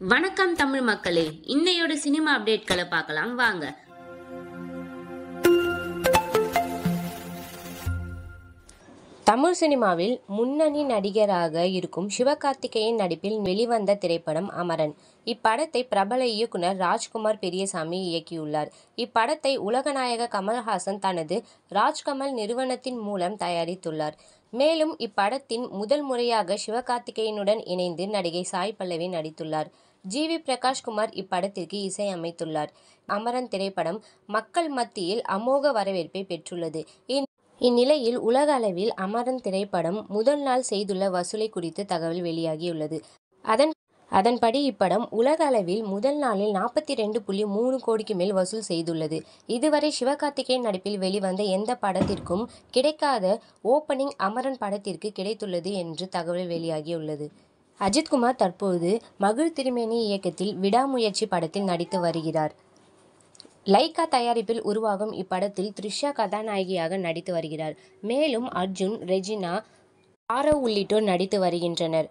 வணக்கம் தமிழ் மக்களே இன்னையோட சினிமா அப்டேட்களை பார்க்கலாம். வாங்க தமிழ் சினிமாவில் முன்னணி நடிகராக இருக்கும் சிவகார்த்திகேயன் நடிப்பில் வெளிவந்த திரைப்படம் அமரன். இப்படத்தை பிரபல இயக்குனர் ராஜ்குமார் பெரியசாமி இயக்கியுள்ளார். இப்படத்தை உலகநாயக கமல்ஹாசன் தனது ராஜ்கமல் நிறுவனத்தின் மூலம் தயாரித்துள்ளார். மேலும் இப்படத்தின் முதல் முறையாக சிவகார்த்திகேயனுடன் இணைந்து நடிகை சாய் பல்லவி நடித்துள்ளார். ஜி. வி. பிரகாஷ்குமார் இப்படத்திற்கு இசையமைத்துள்ளார். அமரன் திரைப்படம் மக்கள் மத்தியில் அமோக வரவேற்பை பெற்றுள்ளது. இந் இந்நிலையில் உலக அளவில் அமரன் திரைப்படம் முதல் நாள் செய்துள்ள வசூலை குறித்து தகவல் வெளியாகியுள்ளது. அதன் அதன்படி இப்படம் உலக அளவில் முதல் நாளில் நாற்பத்தி ரெண்டு புள்ளி மூணு கோடிக்கு மேல் வசூல் செய்துள்ளது. இதுவரை சிவகார்த்திகேயன் நடிப்பில் வெளிவந்த எந்த படத்திற்கும் கிடைக்காத ஓப்பனிங் அமரன் படத்திற்கு கிடைத்துள்ளது என்று தகவல் வெளியாகியுள்ளது. அஜித்குமார் தற்போது மகிழ் திருமேனி இயக்கத்தில் விடாமுயற்சி படத்தில் நடித்து வருகிறார். லைகா தயாரிப்பில் உருவாகும் இப்படத்தில் த்ரிஷா கதாநாயகியாக நடித்து வருகிறார். மேலும் அர்ஜுன் ரெஜினா ஆரவ் உள்ளிட்டோர் நடித்து வருகின்றனர்.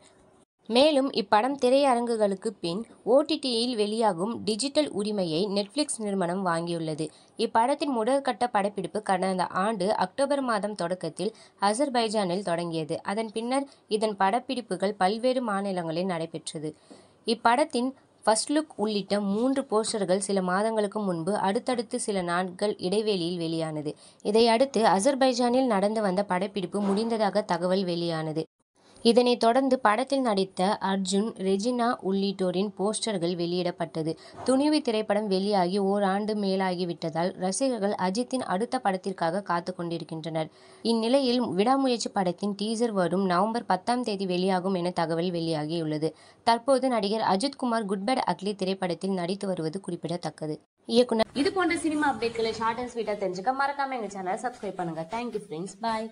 மேலும் இப்படம் திரையரங்குகளுக்கு பின் ஓடிடியில் வெளியாகும் டிஜிட்டல் உரிமையை நெட்ஃப்ளிக்ஸ் நிறுவனம் வாங்கியுள்ளது. இப்படத்தின் முதற்கட்ட படப்பிடிப்பு கடந்த ஆண்டு அக்டோபர் மாதம் தொடக்கத்தில் அசர்பைஜானில் தொடங்கியது. அதன் பின்னர் இதன் படப்பிடிப்புகள் பல்வேறு மாநிலங்களில் நடைபெற்றது. இப்படத்தின் ஃபர்ஸ்ட் லுக் உள்ளிட்ட மூன்று போஸ்டர்கள் சில மாதங்களுக்கு முன்பு அடுத்தடுத்து சில நாட்கள் இடைவெளியில் வெளியானது. இதையடுத்து அசர்பைஜானில் நடந்து வந்த படப்பிடிப்பு முடிந்ததாக தகவல் வெளியானது. இதனைத் தொடர்ந்து படத்தில் நடித்த அர்ஜுன் ரெஜினா உள்ளிட்டோரின் போஸ்டர்கள் வெளியிடப்பட்டது. துணிவு திரைப்படம் வெளியாகி ஓராண்டு மேலாகிவிட்டதால் ரசிகர்கள் அஜித்தின் அடுத்த படத்திற்காக காத்து கொண்டிருக்கின்றனர். இந்நிலையில் விடாமுயற்சி படத்தின் டீசர் வரும் நவம்பர் பத்தாம் தேதி வெளியாகும் என தகவல் வெளியாகியுள்ளது. தற்போது நடிகர் அஜித்குமார் குட் பேட் அக்லி திரைப்படத்தில் நடித்து வருவது குறிப்பிடத்தக்கது. இயக்குனர் இது போன்ற சினிமா அப்டேட்களை ஷார்ட் அண்ட் ஸ்வீட்டா தெரிஞ்சுக்க மறக்காம எங்க சேனலை சப்ஸ்கிரைப் பண்ணுங்க. தேங்க்யூ ஃப்ரெண்ட்ஸ் பாய்